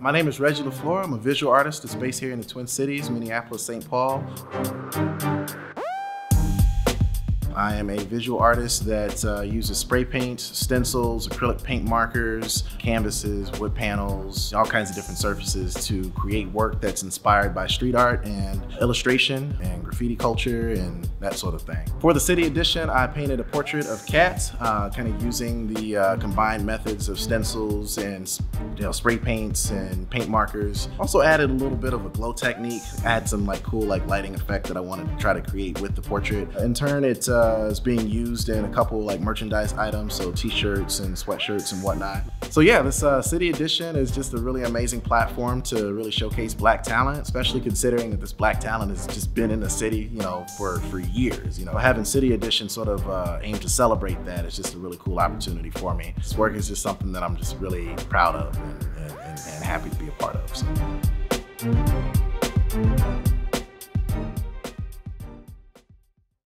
My name is Reggie LeFlore. I'm a visual artist that's based here in the Twin Cities, Minneapolis, St. Paul. I am a visual artist that uh, uses spray paint, stencils, acrylic paint markers, canvases, wood panels, all kinds of different surfaces to create work that's inspired by street art and illustration and graffiti culture and that sort of thing. For the city edition, I painted a portrait of Kat, uh, kind of using the uh, combined methods of stencils and you know, spray paints and paint markers. Also added a little bit of a glow technique, add some like cool like lighting effect that I wanted to try to create with the portrait. In turn, it uh, uh, is being used in a couple like merchandise items, so t-shirts and sweatshirts and whatnot. So yeah, this uh, City Edition is just a really amazing platform to really showcase black talent, especially considering that this black talent has just been in the city, you know, for, for years. You know, having City Edition sort of uh, aim to celebrate that is just a really cool opportunity for me. This work is just something that I'm just really proud of and, and, and happy to be a part of. So.